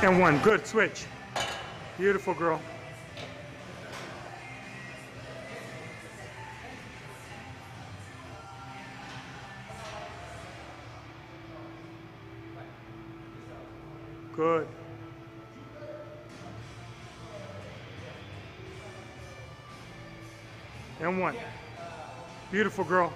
And one. Good. Switch. Beautiful girl. Good. And one. Beautiful girl.